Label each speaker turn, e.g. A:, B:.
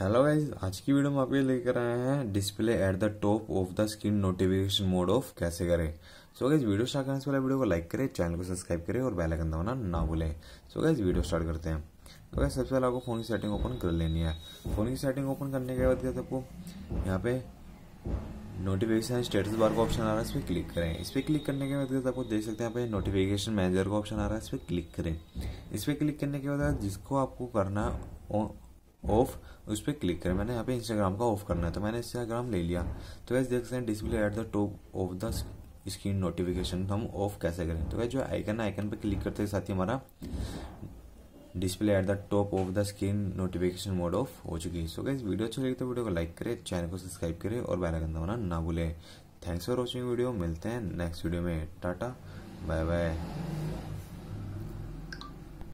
A: Hello guys आज की video में आप ये लेकर आए हैं display at the top of the screen notification mode off कैसे करें? सो गाइज़ वीडियो स्टार्ट करने से पहले वीडियो को लाइक करें चैनल को सब्सक्राइब करें और बेल आइकन दबाना ना भूलें। सो गाइज़ वीडियो स्टार्ट करते हैं। तो गाइज़ सबसे पहले आपको फ़ोन की सेटिंग ओपन कर लेनी है। फ़ोन की सेटिंग ओपन करने के बाद आपको यहाँ पे नोटिफिकेशन स्टेटस बार का ऑप्शन आ रहा है, इस पर क्लिक करें। इस पर क्लिक करने के बाद आपको देख सकते हैं यहाँ पे नोटिफिकेशन मैनेजर का ऑप्शन आ रहा है, इस पर क्लिक करें। इस पर क्लिक करने के बाद जिसको आपको करना ऑफ़ उस पर क्लिक करें। मैंने यहाँ पे इंस्टाग्राम का ऑफ़ करना है तो मैंने इंस्टाग्राम ले लिया। तो वैसे देख सकते हैं display at the top of the screen notification हम ऑफ़ कैसे करें? तो वैसे जो आइकन है आइकन पे क्लिक करते साथ ही हमारा display at the top of the screen notification mode off हो चुकी है। सो गैस वीडियो अच्छी लगी तो वीडियो को लाइक करें चैनल को सब्सक्राइब करें और बेल आइकन दबाना ना भूलें। थैंक्स फॉर वॉचिंग वीडियो मिलते हैं नेक्स्ट वीडियो में। Tata bye bye